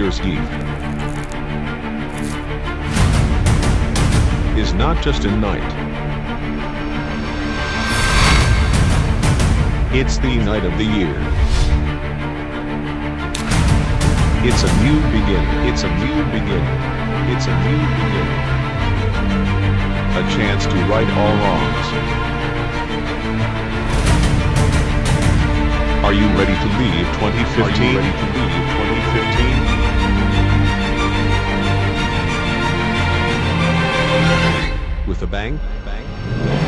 Year's Eve is not just a night. It's the night of the year. It's a new beginning. It's a new beginning. It's a new beginning. A chance to right all wrongs. Are you ready to leave 2015? Are you ready to leave 2015? With a bang? Bang?